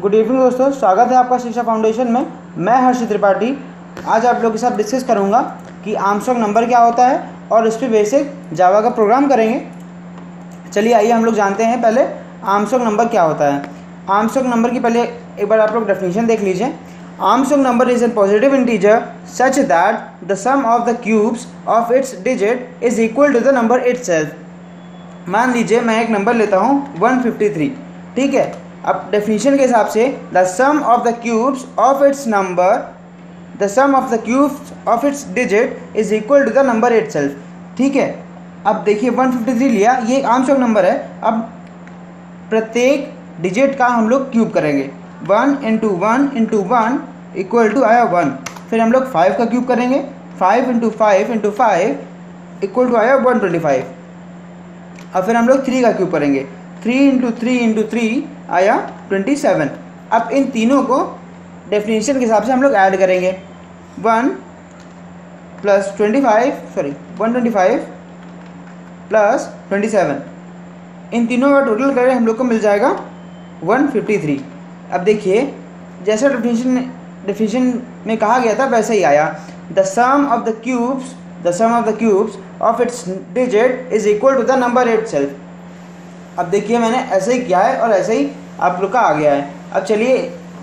Good evening दोस्तों। स्वागत है आपका शिक्षा फाउंडेशन में। मैं हर्षित त्रिपाठी। आज आप लोगों के साथ डिस्कस करूँगा कि आर्मस्ट्रॉन्ग नंबर क्या होता है और इस पर बेसिक जावा का प्रोग्राम करेंगे। चलिए, आइए हम लोग जानते हैं पहले आर्मस्ट्रॉन्ग नंबर क्या होता है। आर्मस्ट्रॉन्ग नंबर की पहले एक बार आप लोग डेफिनेशन देख लीजिए। Armstrong number is a positive integer such that the sum of the cubes of its digit is equal to the number it मान लीजिए, मैं एक नंबर लेता हूँ 153 ठीक है? अब डेफिनेशन के हिसाब से the sum of the cubes of its number the sum of the cubes of its digit is equal to the number it ठीक है? अब देखिए 153 लिया, ये आम शौक नंबर है। अब प्रत्येक डिजिट का हम लोग क्यूब करेंगे। One into one into one equal to आया वन फिर हम लोग फाइव का क्यूब करेंगे। Five into five into five equal to आया वन ट्वेंटी फाइव और फिर हम लोग थ्री का क्यूब करेंगे। Three into three into three आया ट्वेंटी सेवन अब इन तीनों को डेफिनेशन के हिसाब से हम लोग ऐड करेंगे. One plus twenty five sorry one twenty five plus twenty seven इन तीनों का टोटल करें हम लोग को मिल जाएगा वन फिफ्टी थ्री अब देखिए, जैसा डेफिनेशन डेफिनेशन में कहा गया था वैसे ही आया. The sum of the cubes the sum of the cubes of its digit is equal to the number itself अब देखिए मैंने ऐसे ही किया है और ऐसे ही आप लोग का आ गया है। अब चलिए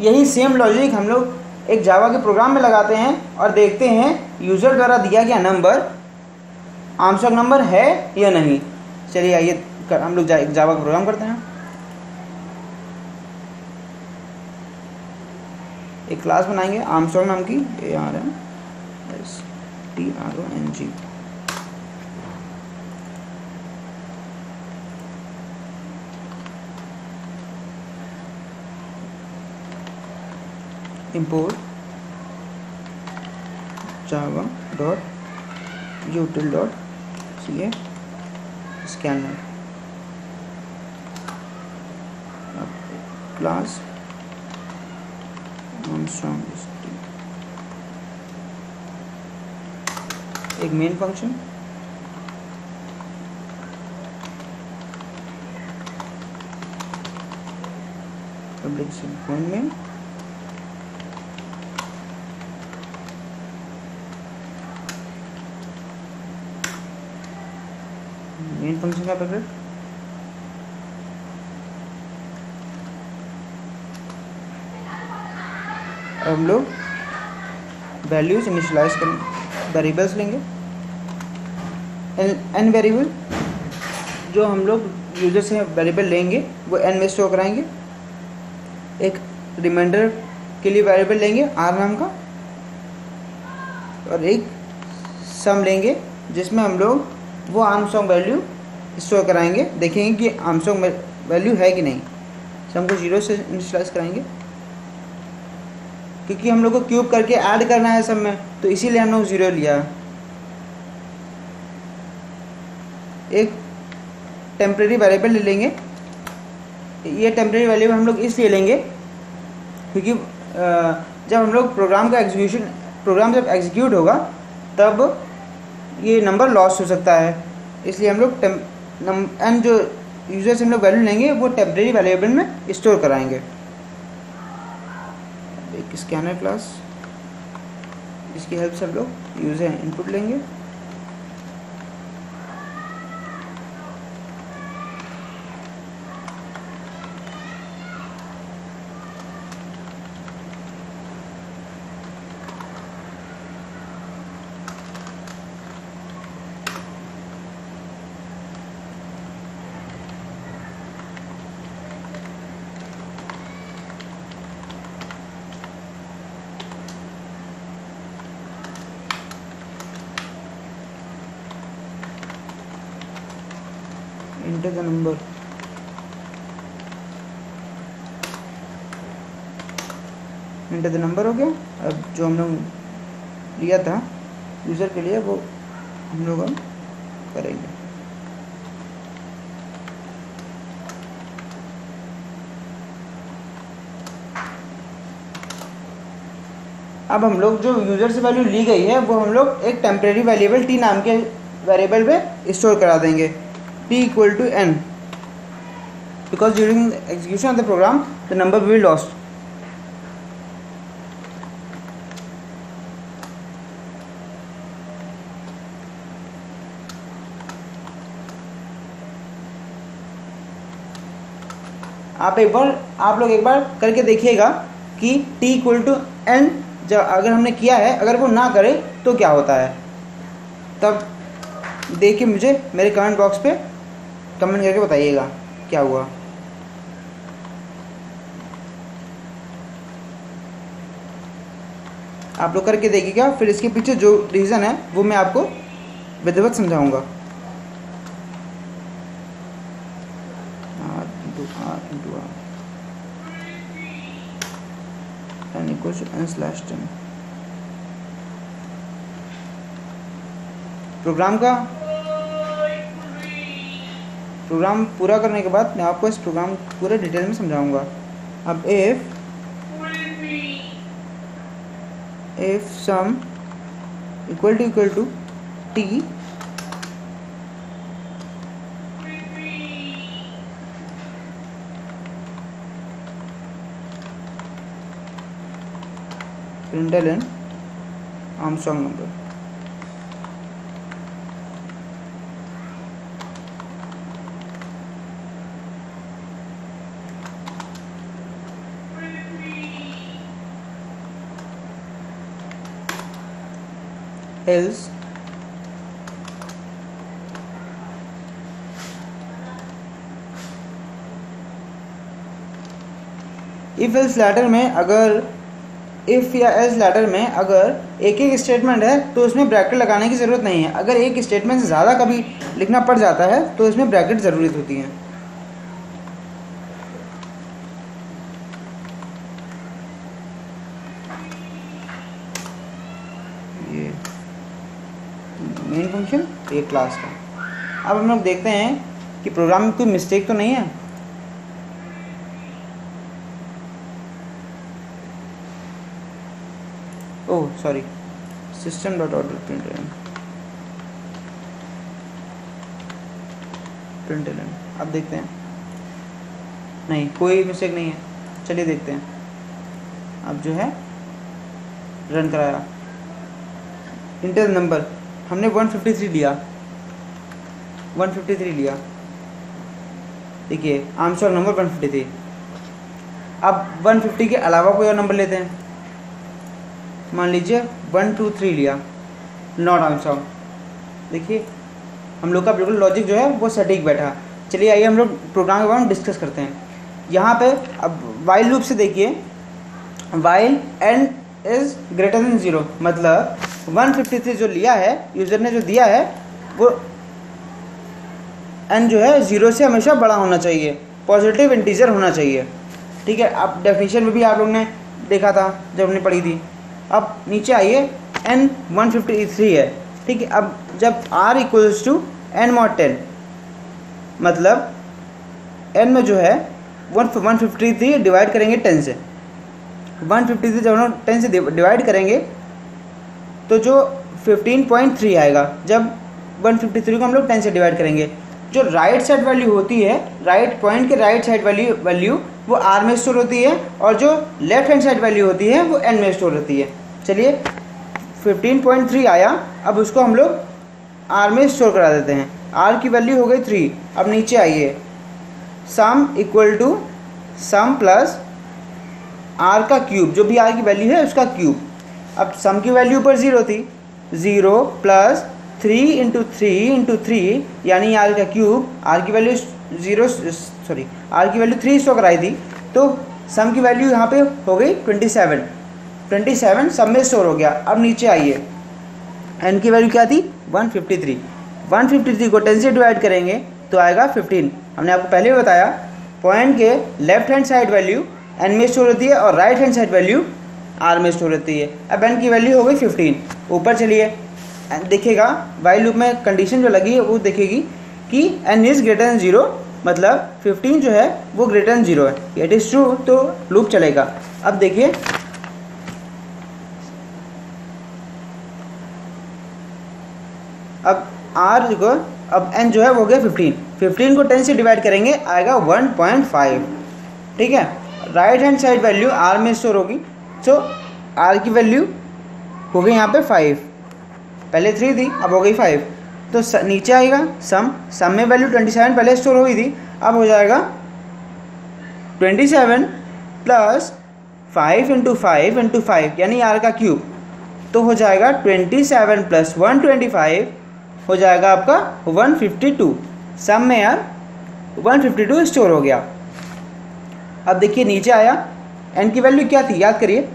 यही सेम लॉजिक हम लोग एक जावा के प्रोग्राम में लगाते हैं और देखते हैं यूज़र द्वारा दिया गया नंबर आमसक नंबर है या नहीं। चलिए आइए हम लोग जा, जावा का प्रोग्राम करते हैं। एक क्लास बनाएँगे आर्मस्ट्रॉन्ग नाम की A R M S T R O N G import java dot util dot ca scanner class armstrong एक मेन फ़ंक्शन पब्लिक से मेन मेन फ़ंक्शन का पकड़ हम लोग वैल्यूज़ इनिशलाइज कर वेरिएबल्स लेंगे। एन वेरिएबल जो हम लोग यूज़र से वेरिएबल लेंगे, वो एन में स्टोर कराएँगे। एक रिमाइंडर के लिए वेरिएबल लेंगे आर नाम का। और एक सम लेंगे, जिसमें हम लोग वो आर्मस्ट्रॉन्ग वैल्यू स्टोर कराएँगे, देखेंगे कि आर्मस्ट्रॉन्ग वैल्यू है कि नहीं। सम को ज़ीरो से इनिशलाइज कराएँगे। क्योंकि हम लोग को क्यूब करके ऐड करना है सब में तो इसीलिए हम लोग ज़ीरो लिया। एक टेम्प्रेरी वेरिएबल ले लेंगे। ये टेम्प्रेरी वेरिएबल हम लोग इसलिए लेंगे, क्योंकि जब हम लोग प्रोग्राम का एग्जीक्यूशन प्रोग्राम जब एग्जीक्यूट होगा, तब ये नंबर लॉस हो सकता है। इसलिए हम लोग एन जो यूज़र से हम लोग वैल्यू लेंगे, वो टेम्प्रेरी वेरिएबल में स्टोर कराएँगे। एक स्कैनर क्लास इसकी हेल्प से हम लोग यूज़र इनपुट लेंगे। Enter the number. Enter the number हो गया। अब जो हम लोग लिया था यूज़र के लिए वो हम लोग हम करेंगे। अब हम लोग जो यूज़र से वैल्यू ली गई है, वो हम लोग एक टेम्प्रेरी वेरिएबल टी नाम के वेरिएबल पे स्टोर करा देंगे। p equal to n. Because during the execution of the program, the number will be lost. आप एक बार, आप लोग एक बार करके देखिएगा कि t इक्वल टू एन जब अगर हमने किया है, अगर वो ना करे तो क्या होता है? तब देखिए मुझे मेरे कमेंट बॉक्स पे कमेंट करके बताइएगा, क्या हुआ? आप लोग करके देखिएगा फिर इसके पीछे जो रीज़न है, वो मैं आपको विधिवत समझाऊँगा। प्रोग्राम का प्रोग्राम पूरा करने के बाद मैं आपको इस प्रोग्राम पूरे डिटेल में समझाऊँगा। अब if if sum equal to equal to T println N Armstrong number else if else later में अगर इफ़ या एल्स लेटर में अगर एक एक स्टेटमेंट है तो उसमें ब्रैकेट लगाने की ज़रूरत नहीं है। अगर एक स्टेटमेंट से ज़्यादा कभी लिखना पड़ जाता है तो इसमें ब्रैकेट ज़रूरत होती है। मेन फ़ंक्शन ये क्लास का। अब हम लोग देखते हैं कि प्रोग्राम में कोई मिस्टेक तो नहीं है? ओह sorry system dot order print print अब देखते हैं। नहीं, कोई मिस्टेक नहीं है। चलिए देखते हैं। अब जो है रन कराया। इंटर नंबर हमने 153 लिया। 153 लिया। देखिए आमस्ट्रॉन्ग नंबर 153 अब 150 के अलावा कोई और नंबर लेते हैं। मान लीजिए वन टू थ्री लिया। नॉट आमस्ट्रॉन्ग देखिए, हम लोग का बिल्कुल लॉजिक जो है, वो सटीक बैठा। चलिए, आइए हम लोग प्रोग्राम के बारे में डिस्कस करते हैं। यहाँ पे, अब वाइल लूप से देखिए while N is greater than zero मतलब 153 जो लिया है यूज़र ने जो दिया है, वो एन जो है ज़ीरो से हमेशा बड़ा होना चाहिए पॉजिटिव इंटीजर होना चाहिए। ठीक है, अब डेफिनेशन में भी आप लोग ने देखा था, जब हमने पढ़ी थी। अब नीचे आइए एन 153 है। ठीक है, अब जब R equals to N mod ten मतलब एन में जो है one one fifty three divide करेंगे टेन से। वन फिफ्टी थ्री जब हम टेन से डिवाइड करेंगे तो जो 15.3 आएगा, जब 153 को हम लोग 10 से डिवाइड करेंगे, जो राइट साइड वैल्यू होती है राइट पॉइंट के राइट साइड वैल्यू वैल्यू वो आर में स्टोर होती है, और जो लेफ़्ट हैंड साइड वैल्यू होती है, वो एन में स्टोर होती है। चलिए 15.3 आया, अब उसको हम लोग आर में स्टोर करा देते हैं। आर की वैल्यू हो गई थ्री अब नीचे आइए। Sum equal to sum plus R का क्यूब जो भी आर की वैल्यू है, उसका क्यूब अब सम की वैल्यू पर ज़ीरो थी. Zero plus three into three into three यानी आर का क्यूब आर की वैल्यू ज़ीरो सॉरी आर की वैल्यू थ्री शो कराई थी. तो सम की वैल्यू यहाँ पे हो गई ट्वेंटी सेवन ट्वेंटी सेवन सब में स्टोर हो गया. अब नीचे आइए. एन की वैल्यू क्या थी? One fifty three one fifty three को टेन से डिवाइड करेंगे तो आएगा फिफ्टीन हमने आपको पहले भी बताया पॉइंट के left hand side value N में स्टोर होती है और right hand side value R में स्टोर रहती है। अब एन की वैल्यू हो गई फिफ्टीन ऊपर चलिए। देखिएगा वाई लूप में कंडीशन जो लगी है, वो देखेगी कि N is greater than zero मतलब फिफ्टीन जो है, वो ग्रेटर देन ज़ीरो है। इट इज़ ट्रू तो लूप चलेगा। अब देखिए। अब आर को अब एन जो है, वो हो गया फिफ्टीन फिफ्टीन को टेन से डिवाइड करेंगे, आएगा वन पॉइंट फाइव ठीक है? Right hand side value R में स्टोर होगी। सो आर की वैल्यू हो गई यहाँ पे फाइव पहले थ्री थी अब हो गई फाइव तो स, नीचे आएगा सम सम में वैल्यू ट्वेंटी सेवन पहले स्टोर हुई थी अब हो जाएगा twenty seven plus five into five into five यानी आर का क्यूब तो हो जाएगा twenty seven plus one twenty five हो जाएगा आपका वन फिफ्टी टू सम में यार वन फिफ्टी टू स्टोर हो गया. अब देखिए नीचे आया एन की वैल्यू क्या थी? याद करिए।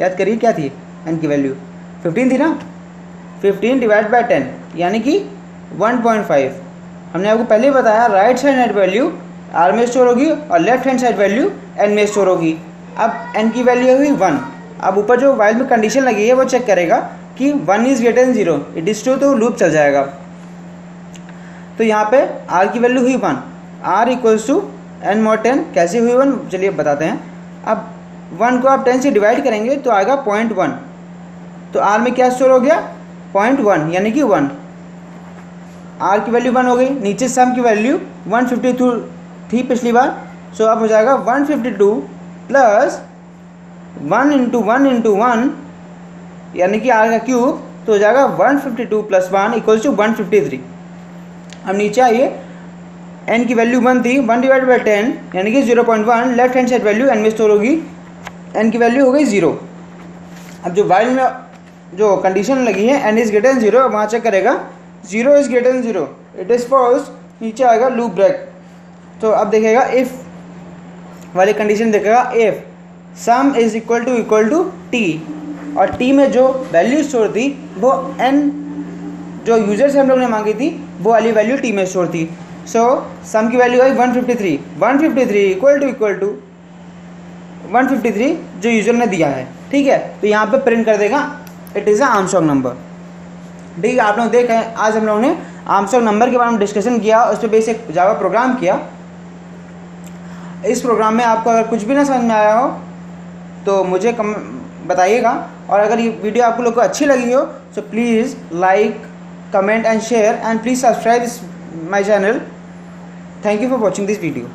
याद करिए क्या थी एन की वैल्यू फिफ्टीन थी ना? फिफ्टीन डिवाइड बाई टेन यानी कि वन पॉइंट फाइव हमने आपको पहले ही बताया right side net value R में स्टोर होगी और left hand side value N में स्टोर होगी। अब एन की वैल्यू हुई वन अब ऊपर जो वाइल में कंडीशन लगी है, वो चेक करेगा कि one is greater than zero it is true तो लूप चल जाएगा। तो यहाँ पे आर की वैल्यू हुई one R equals to N mod ten कैसे हुई वन चलिए बताते हैं। अब वन को आप टेन से डिवाइड करेंगे तो आएगा पॉइंट वन। तो आर में क्या स्टोर हो गया? पॉइंट वन, यानी कि वन। आर की वैल्यू वन हो गई, नीचे सम की वैल्यू वन फिफ्टी टू थी पिछली बार। सो अब हो जाएगा one fifty two plus one into one into one, यानी कि आर का क्यूब तो हो जाएगा one fifty two plus one equals to one fifty three. अब नीचे आइए एन की वैल्यू वन थी वन डिवाइड बाई टेन यानी कि zero point one left hand side value N में स्टोर होगी। एन की वैल्यू हो गई ज़ीरो अब जो वाइल में जो कंडीशन लगी है एन इज़ ग्रेटर ज़ीरो वहाँ चेक करेगा। Zero is greater zero it is false नीचे आएगा लूप ब्रेक तो अब देखेगा इफ़ वाली कंडीशन देखेगा if sum is equal to equal to T और टी में जो वैल्यू स्टोर थी, वो एन जो यूज़र से हम लोग ने मांगी थी, वो वाली वैल्यू टी में स्टोर थी। सो सम की वैल्यू आई 153 153 इक्वल टू इक्वल टू 153 जो यूज़र ने दिया है। ठीक है? तो यहाँ पे प्रिंट कर देगा। It is a Armstrong number ठीक है? आप लोग देख आज हम लोगों ने आर्मस्ट्रॉन्ग नंबर के बारे में डिस्कशन किया, उस पर बेसिक जावा प्रोग्राम किया। इस प्रोग्राम में आपको अगर कुछ भी ना समझ में आया हो तो मुझे कम, बताइएगा। और अगर ये वीडियो आप लोग को अच्छी लगी हो तो please like comment and share and please subscribe my channel thank you for watching this video